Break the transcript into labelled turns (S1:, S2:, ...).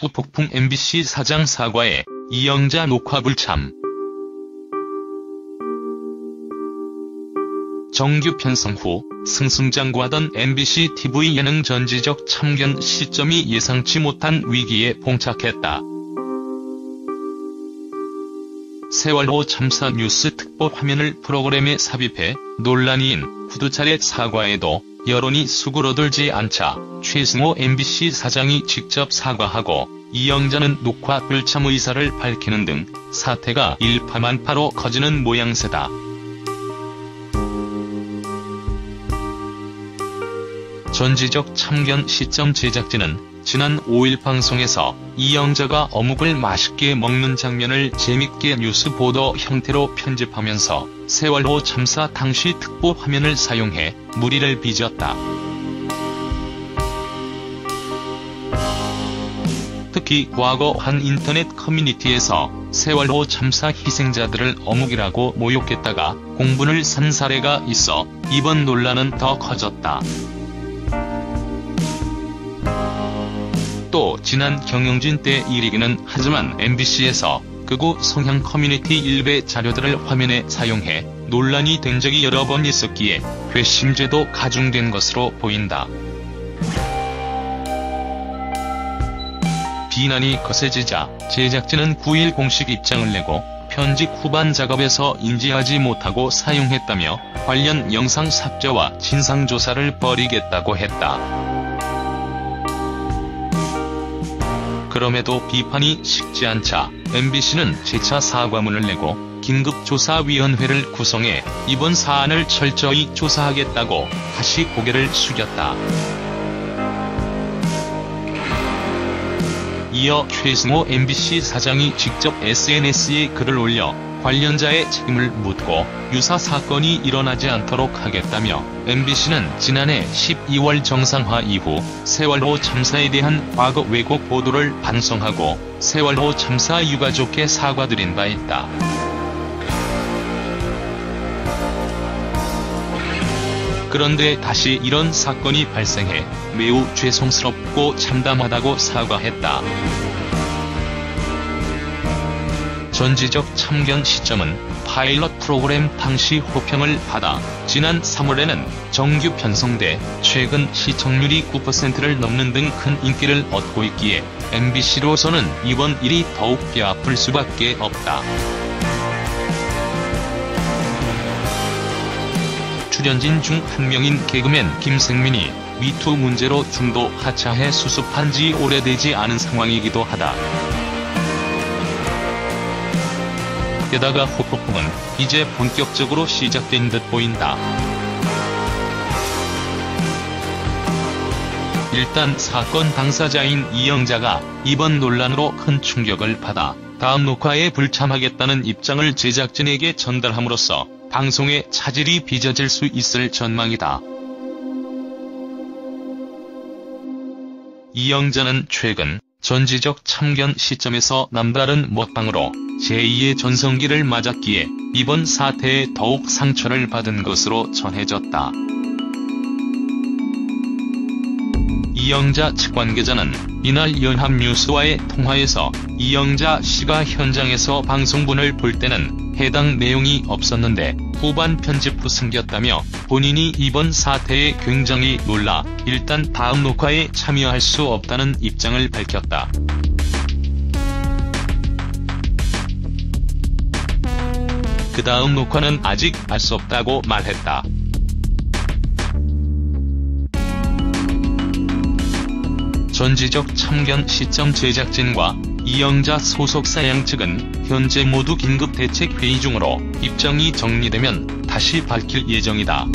S1: 후폭풍 MBC 사장 사과에 이영자 녹화 불참. 정규 편성 후 승승장구하던 MBC TV 예능 전지적 참견 시점이 예상치 못한 위기에 봉착했다. 세월호 참사 뉴스 특보 화면을 프로그램에 삽입해 논란이인 후두 차례 사과에도 여론이 수그러들지 않자 최승호 MBC 사장이 직접 사과하고 이영자는 녹화 불참 의사를 밝히는 등 사태가 일파만파로 커지는 모양새다. 전지적 참견 시점 제작진은 지난 5일 방송에서 이영자가 어묵을 맛있게 먹는 장면을 재밌게 뉴스 보도 형태로 편집하면서 세월호 참사 당시 특보 화면을 사용해 무리를 빚었다. 특히 과거 한 인터넷 커뮤니티에서 세월호 참사 희생자들을 어묵이라고 모욕했다가 공분을 산 사례가 있어 이번 논란은 더 커졌다. 또 지난 경영진 때 일이기는 하지만 MBC에서 극우 성향 커뮤니티 일베 자료들을 화면에 사용해 논란이 된 적이 여러 번 있었기에 괘씸죄도 가중된 것으로 보인다. 비난이 거세지자 제작진은 9일 공식 입장을 내고 편집 후반 작업에서 인지하지 못하고 사용했다며 관련 영상 삭제와 진상조사를 벌이겠다고 했다. 그럼에도 비판이 식지 않자 MBC는 재차 사과문을 내고 긴급조사위원회를 구성해 이번 사안을 철저히 조사하겠다고 다시 고개를 숙였다. 이어 최승호 MBC 사장이 직접 SNS에 글을 올려 관련자의 책임을 묻고 유사 사건이 일어나지 않도록 하겠다며 MBC는 지난해 12월 정상화 이후 세월호 참사에 대한 과거 왜곡 보도를 반성하고 세월호 참사 유가족께 사과드린 바 있다. 그런데 다시 이런 사건이 발생해 매우 죄송스럽고 참담하다고 사과했다. 전지적 참견 시점은 파일럿 프로그램 당시 호평을 받아 지난 3월에는 정규 편성돼 최근 시청률이 9%를 넘는 등 큰 인기를 얻고 있기에 MBC로서는 이번 일이 더욱 뼈아플 수밖에 없다. 출연진 중 한 명인 개그맨 김생민이 미투 문제로 중도 하차해 수습한 지 오래되지 않은 상황이기도 하다. 게다가 후폭풍은 이제 본격적으로 시작된 듯 보인다. 일단 사건 당사자인 이영자가 이번 논란으로 큰 충격을 받아 다음 녹화에 불참하겠다는 입장을 제작진에게 전달함으로써 방송의 차질이 빚어질 수 있을 전망이다. 이영자는 최근 전지적 참견 시점에서 남다른 먹방으로 제2의 전성기를 맞았기에 이번 사태에 더욱 상처를 받은 것으로 전해졌다. 이영자 측 관계자는 이날 연합뉴스와의 통화에서 이영자 씨가 현장에서 방송분을 볼 때는 해당 내용이 없었는데 후반 편집 후 숨겼다며 본인이 이번 사태에 굉장히 놀라 일단 다음 녹화에 참여할 수 없다는 입장을 밝혔다. 그 다음 녹화는 아직 알 수 없다고 말했다. 전지적 참견 시점 제작진과 이영자 소속사 양 측은 현재 모두 긴급 대책 회의 중으로 입장이 정리되면 다시 밝힐 예정이다.